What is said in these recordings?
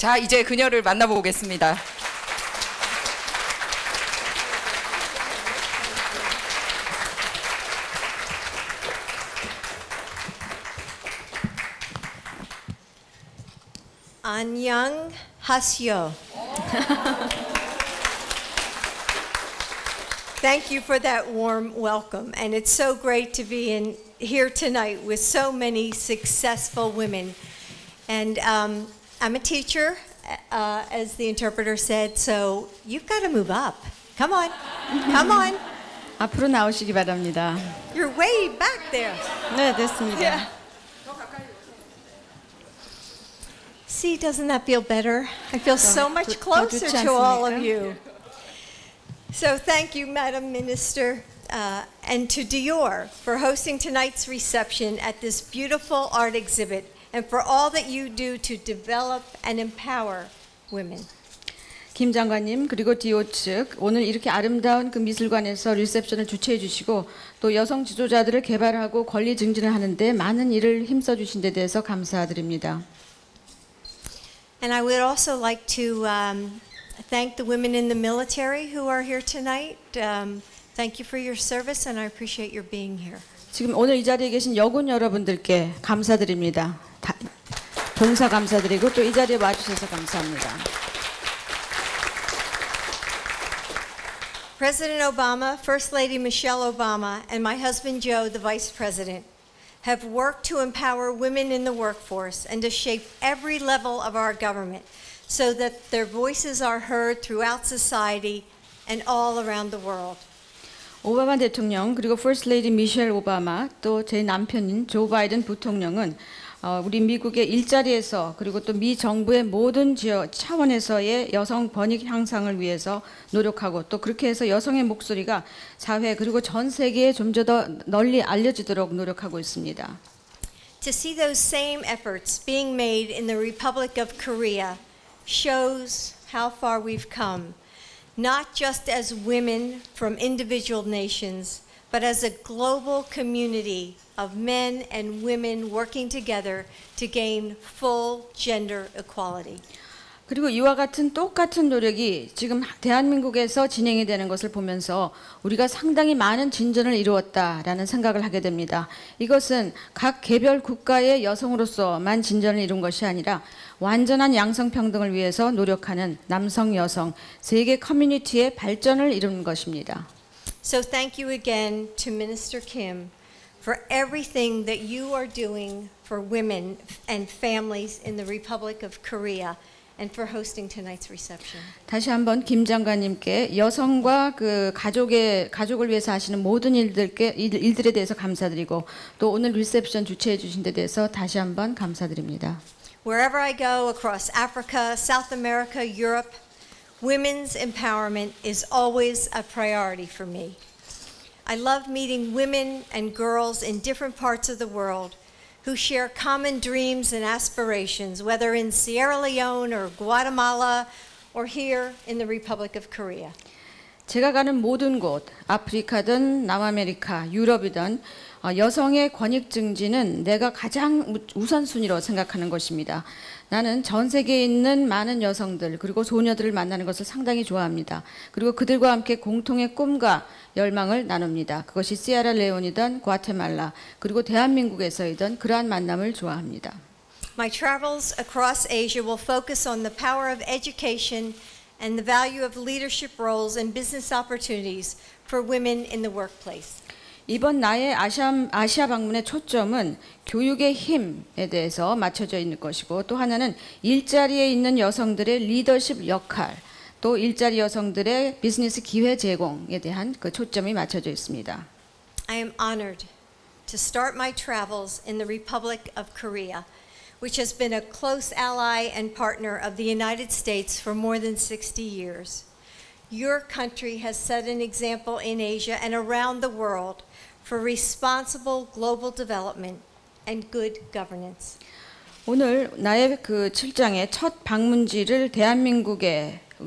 자, 이제 그녀를 만나보겠습니다. 안녕 하시오. Thank you for that warm welcome, and it's so great to be in here tonight with so many successful women. And um, I'm a teacher, uh, as the interpreter said, so you've got to move up. Come on, come on. 앞으로 나오시기 바랍니다. You're way back there. 네, 됐습니다. See, doesn't that feel better? I feel so much 더 closer 좋지 to all of 않습니까? you. So thank you, Madam Minister, uh, and to Dior for hosting tonight's reception at this beautiful art exhibit and for all that you do to develop and empower women. 김 장관님 그리고 디오 측 오늘 이렇게 아름다운 그 미술관에서 리셉션을 주최해 주시고 또 여성 지도자들을 개발하고 권리 증진을 하는데 많은 일을 힘써 주신 데 대해서 감사드립니다. And I would also like to um, thank the women in the military who are here tonight. Um, thank you for your service, and I appreciate your being here. 지금 오늘 이 자리에 계신 여군 여러분들께 감사드립니다. 다, 봉사 감사드리고 또 이 자리에 와주셔서 감사합니다. President Obama, First Lady Michelle Obama, and my husband Joe, the Vice President, have worked to empower women in the workforce and to shape every level of our government so that their voices are heard throughout society and all around the world. 오바마 대통령 그리고 퍼스트 레이디 미셸 오바마 또 제 남편인 조 바이든 부통령은 어, 우리 미국의 일자리에서 그리고 또 미 정부의 모든 지역 차원에서의 여성 번익 향상을 위해서 노력하고 또 그렇게 해서 여성의 목소리가 사회 그리고 전 세계에 좀 더 널리 알려지도록 노력하고 있습니다. To see those same efforts being made in the Republic of Korea shows how far we've come, not just as women from individual nations, but as a global community of men and women working together to gain full gender equality. 그리고 이와 같은 똑같은 노력이 지금 대한민국에서 진행이 되는 것을 보면서 우리가 상당히 많은 진전을 이루었다라는 생각을 하게 됩니다. 이것은 각 개별 국가의 여성으로서만 진전을 이룬 것이 아니라 완전한 양성평등을 위해서 노력하는 남성, 여성, 세계 커뮤니티의 발전을 이루는 것입니다. So thank you again to Minister Kim for everything that you are doing for women and families in the Republic of Korea and for hosting tonight's reception. 다시 한번 김 장관님께 여성과 그 가족의 가족을 위해서 하시는 모든 일들께 일- 일들에 대해서 감사드리고 또 오늘 리셉션 주최해 주신 데 대해서 다시 한번 감사드립니다. Wherever I go across Africa, South America, Europe, women's empowerment is always a priority for me. I love meeting women and girls in different parts of the world who share common dreams and aspirations, whether in Sierra Leone or Guatemala or here in the Republic of Korea. 제가 가는 모든 곳, 아프리카든 남아메리카, 유럽이든 어, 여성의 권익 증진은 내가 가장 우- 우선순위로 생각하는 것입니다. 나는 전 세계에 있는 많은 여성들 그리고 소녀들을 만나는 것을 상당히 좋아합니다. 그리고 그들과 함께 공통의 꿈과 열망을 나눕니다. 그것이 시에라레온이든 과테말라 그리고 대한민국에서이든 그러한 만남을 좋아합니다. My travels across Asia will focus on the power of education and the value of leadership roles and business opportunities for women in the workplace. 이번 나의 아시아, 아시아 방문의 초점은 교육의 힘에 대해서 맞춰져 있는 것이고 또 하나는 일자리에 있는 여성들의 리더십 역할 또 일자리 여성들의 비즈니스 기회 제공에 대한 그 초점이 맞춰져 있습니다. I am honored to start my travels in the Republic of Korea, which has been a close ally and partner of the United States for more than 60 years. Your country has set an example in Asia and around the world for responsible global development and good governance. 오늘 나의 그 출장의 첫 방문지를 대한민국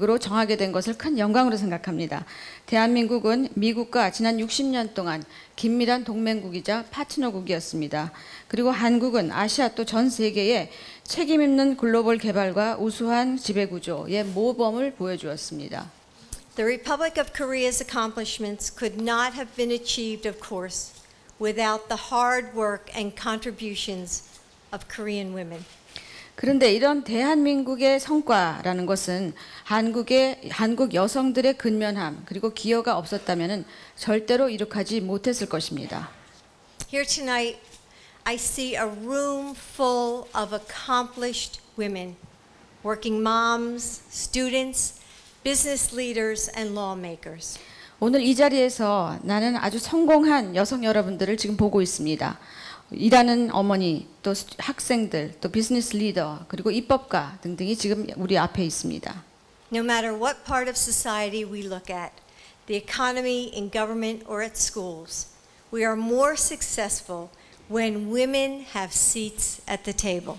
으로 정하게 된 것을 큰 영광으로 생각합니다. 대한민국은 미국과 지난 60년 동안 긴밀한 동맹국이자 파트너국이었습니다. 그리고 한국은 아시아 또 전 세계에 책임 있는 글로벌 개발과 우수한 지배 구조의 모범을 보여주었습니다. The Republic of Korea's accomplishments could not have been achieved, of course, without the hard work and contributions of Korean women. 그런데 이런 대한민국의 성과라는 것은 한국의 한국 여성들의 근면함 그리고 기여가 없었다면 절대로 이룩하지 못했을 것입니다. Here tonight, I see a room full of accomplished women, working moms, students, business leaders, and lawmakers. 오늘 이 자리에서 나는 아주 성공한 여성 여러분들을 지금 보고 있습니다. 일하는 어머니, 또 스- 학생들, 또 비즈니스 리더, 그리고 입법가 등등이 지금 우리 앞에 있습니다. No matter what part of society we look at, the economy, in government, or at schools, we are more successful when women have seats at the table.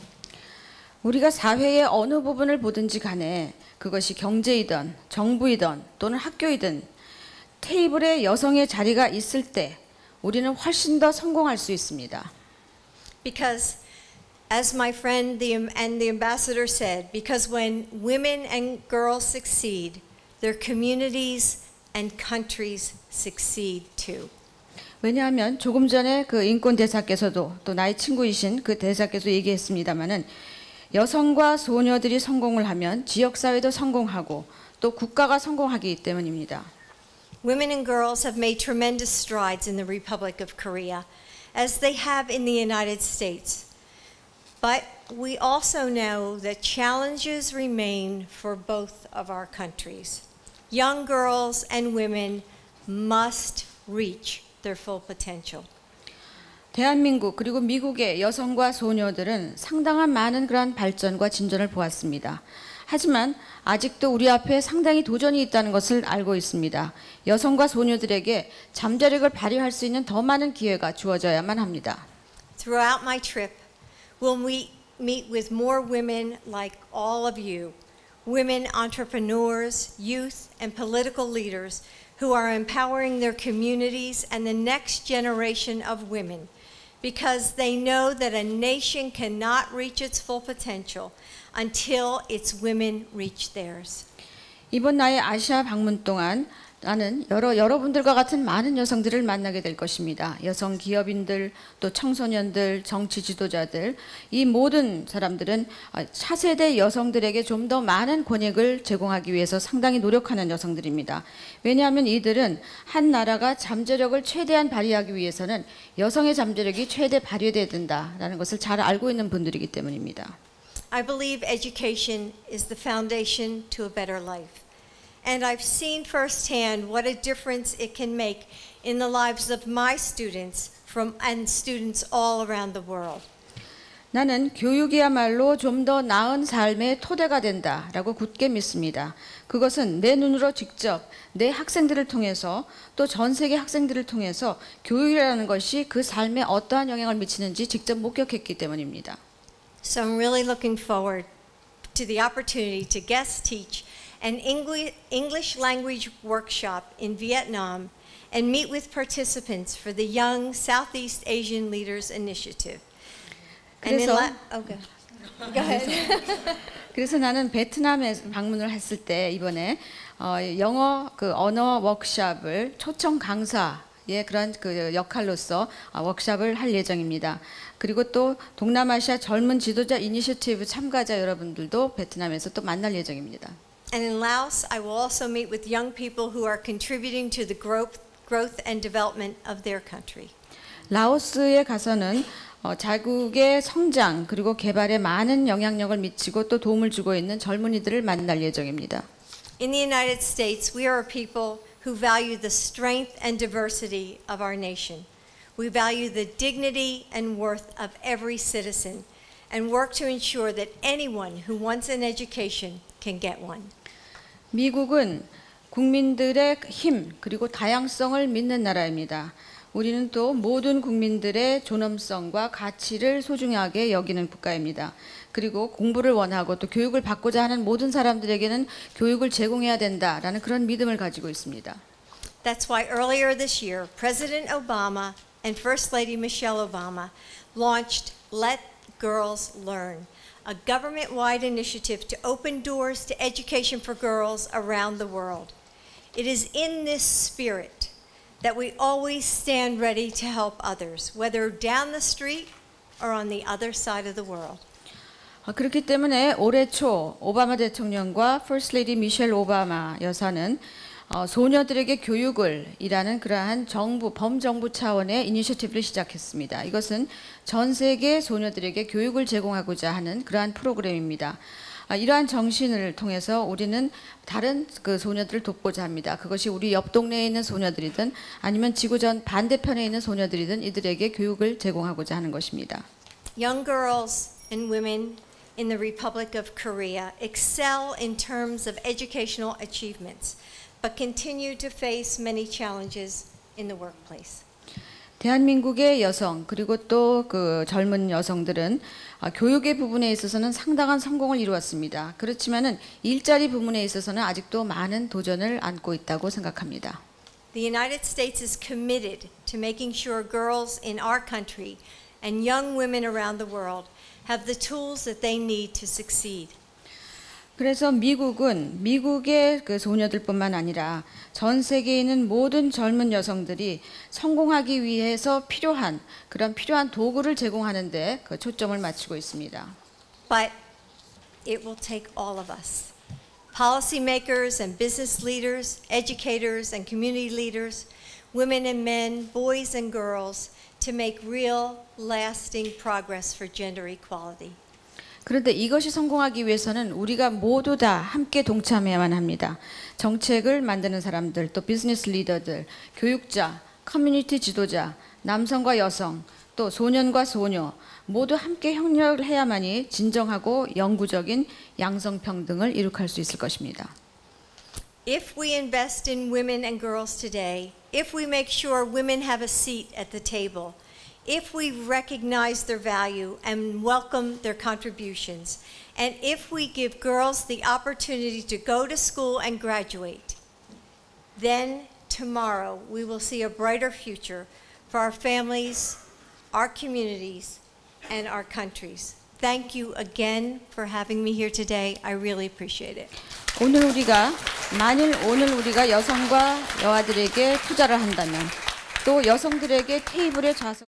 우리가 사회의 어느 부분을 보든지 간에 그것이 경제이든 정부이든 또는 학교이든 테이블에 여성의 자리가 있을 때 우리는 훨씬 더 성공할 수 있습니다. Because, as my friend the, and the ambassador said, because when women and girls succeed, their communities and countries succeed too. 왜냐하면 조금 전에 그 인권 대사께서도 또 나의 친구이신 그 대사께서 얘기했습니다마는 여성과 소녀들이 성공을 하면 지역 사회도 성공하고 또 국가가 성공하기 때문입니다. Women and girls have made tremendous strides in the Republic of Korea, as they have in the United States. But we also know that challenges remain for both of our countries. Young girls and women must reach their full potential. 대한민국 그리고 미국의 여성과 소녀들은 상당한 많은 그러한 발전과 진전을 보았습니다. 하지만 아직도 우리 앞에 상당히 도전이 있다는 것을 알고 있습니다. 여성과 소녀들에게 잠재력을 발휘할 수 있는 더 많은 기회가 주어져야만 합니다. Throughout my trip, we'll meet, meet with more women like all of you, women entrepreneurs, youth, and political leaders who are empowering their communities and the next generation of women because they know that a nation cannot reach its full potential until its women reach theirs. 이번 나의 아시아 방문 동안 나는 여러 여러분들과 같은 많은 여성들을 만나게 될 것입니다. 여성 기업인들, 또 청소년들, 정치 지도자들, 이 모든 사람들은 아, 차세대 여성들에게 좀 더 많은 권익을 제공하기 위해서 상당히 노력하는 여성들입니다. 왜냐하면 이들은 한 나라가 잠재력을 최대한 발휘하기 위해서는 여성의 잠재력이 최대 발휘돼야 된다라는 것을 잘 알고 있는 분들이기 때문입니다. I believe education is the foundation to a better life. And I've seen firsthand what a difference it can make in the lives of my students from, and students all around the world. 나는 교육이야말로 좀 더 나은 삶의 토대가 된다라고 굳게 믿습니다. 그것은 내 눈으로 직접 내 학생들을 통해서 또 전 세계 학생들을 통해서 교육이라는 것이 그 삶에 어떠한 영향을 미치는지 직접 목격했기 때문입니다. So I'm really looking forward to the opportunity to guest teach an Engli- English language workshop in Vietnam and meet with participants for the Young Southeast Asian Leaders Initiative. 그래서- oh, go. Ahead. 그래서 나는 베트남에 방문을 했을 때 이번에 어, 영어 그 언어 워크샵을 초청 강사의 그런 그 역할로서 어, 워크샵을 할 예정입니다. 그리고 또 동남아시아 젊은 지도자 이니셔티브 참가자 여러분들도 베트남에서 또 만날 예정입니다. And in Laos, I will also meet with young people who are contributing to the growth, growth and development of their country. 라오스에 가서는 어, 자국의 성장 그리고 개발에 많은 영향력을 미치고 또 도움을 주고 있는 젊은이들을 만날 예정입니다. In the United States, we are a people who value the strength and diversity of our nation. We value the dignity and worth of every citizen and work to ensure that anyone who wants an education can get one. 미국은 국민들의 힘 그리고 다양성을 믿는 나라입니다. 우리는 또 모든 국민들의 존엄성과 가치를 소중하게 여기는 국가입니다. 그리고 공부를 원하고 또 교육을 받고자 하는 모든 사람들에게는 교육을 제공해야 된다라는 그런 믿음을 가지고 있습니다. That's why earlier this year, President Obama and First Lady Michelle Obama launched Let Girls Learn, a government wide initiative to open doors to education for girls around the world. It is in this spirit that we always stand ready to help others, whether down the street or on the other side of the world. 어, 그렇기 때문에 올해 초 오바마 대통령과 퍼스트 레디 미셸 오바마 여사는 어, 소녀들에게 교육을 이라는 그러한 정부 범정부 차원의 이니셔티브를 시작했습니다. 이것은 전 세계 소녀들에게 교육을 제공하고자 하는 그러한 프로그램입니다. 아, 이러한 정신을 통해서 우리는 다른 그 소녀들을 돕고자 합니다. 그것이 우리 옆 동네에 있는 소녀들이든 아니면 지구전 반대편에 있는 소녀들이든 이들에게 교육을 제공하고자 하는 것입니다. Young girls and women in the Republic of Korea excel in terms of educational achievements, but continue to face many challenges in the workplace. 대한민국의 여성 그리고 또 그 젊은 여성들은 아, 교육의 부분에 있어서는 상당한 성공을 이루었습니다. 그렇지만은 일자리 부분에 있어서는 아직도 많은 도전을 안고 있다고 생각합니다. The United States is committed to making sure girls in our country and young women around the world have the tools that they need to succeed. 그래서 미국은 미국의 그 소녀들뿐만 아니라 전 세계에 있는 모든 젊은 여성들이 성공하기 위해서 필요한 그런 필요한 도구를 제공하는데 그 초점을 맞추고 있습니다. But it will take all of us policymakers and business leaders, educators and community leaders, women and men, boys and girls to make real, lasting progress for gender equality. 그런데 이것이 성공하기 위해서는 우리가 모두 다 함께 동참해야만 합니다. 정책을 만드는 사람들, 또 비즈니스 리더들, 교육자, 커뮤니티 지도자, 남성과 여성, 또 소년과 소녀 모두 함께 협력을 해야만이 진정하고 영구적인 양성 평등을 이룩할 수 있을 것입니다. If we invest in women and girls today, if we make sure women have a seat at the table, if we recognize their value and welcome their contributions, and if we give girls the opportunity to go to school and graduate, then tomorrow we will see a brighter future for our families, our communities, and our countries. Thank you again for having me here today. I really appreciate it. 오늘 우리가 만일 오늘 우리가 여성과 여아들에게 투자를 한다면 또 여성들에게 테이블에 좌석